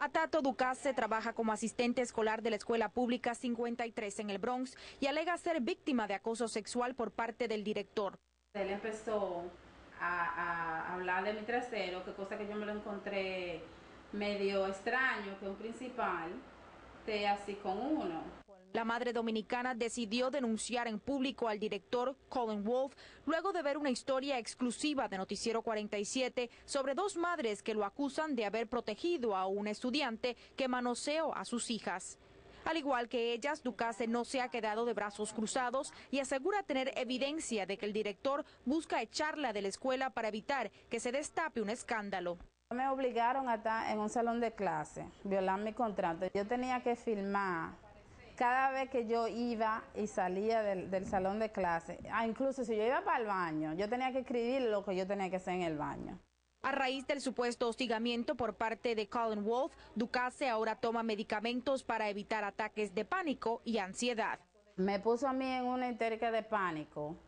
Atato Ducase trabaja como asistente escolar de la escuela pública 53 en el Bronx y alega ser víctima de acoso sexual por parte del director. Él empezó a, hablar de mi trasero, que cosa que yo me lo encontré medio extraño, que un principal esté así con uno. La madre dominicana decidió denunciar en público al director Colin Wolf luego de ver una historia exclusiva de Noticiero 47 sobre dos madres que lo acusan de haber protegido a un estudiante que manoseó a sus hijas. Al igual que ellas, Ducase no se ha quedado de brazos cruzados y asegura tener evidencia de que el director busca echarla de la escuela para evitar que se destape un escándalo. Me obligaron a estar en un salón de clase, violar mi contrato. Yo tenía que filmar cada vez que yo iba y salía del, salón de clase. Ah, incluso si yo iba para el baño, yo tenía que escribir lo que yo tenía que hacer en el baño. A raíz del supuesto hostigamiento por parte de Colin Wolf, Ducase ahora toma medicamentos para evitar ataques de pánico y ansiedad. Me puso a mí en una histérica de pánico,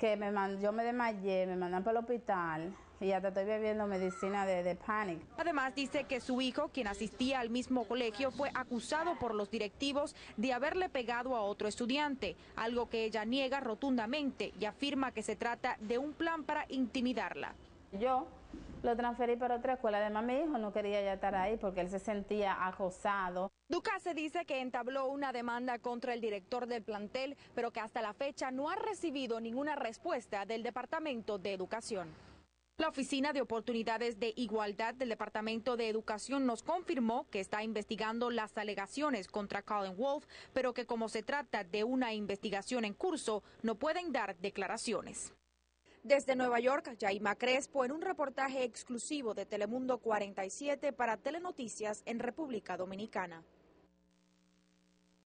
que me yo me desmayé, me mandan para el hospital y hasta estoy bebiendo medicina de, de pánico. Además dice que su hijo, quien asistía al mismo colegio, fue acusado por los directivos de haberle pegado a otro estudiante, algo que ella niega rotundamente y afirma que se trata de un plan para intimidarla. Yo lo transferí para otra escuela. Además, mi hijo no quería ya estar ahí porque él se sentía acosado. Ducase dice que entabló una demanda contra el director del plantel, pero que hasta la fecha no ha recibido ninguna respuesta del Departamento de Educación. La Oficina de Oportunidades de Igualdad del Departamento de Educación nos confirmó que está investigando las alegaciones contra Colin Wolf, pero que como se trata de una investigación en curso, no pueden dar declaraciones. Desde Nueva York, Yaima Crespo en un reportaje exclusivo de Telemundo 47 para Telenoticias en República Dominicana.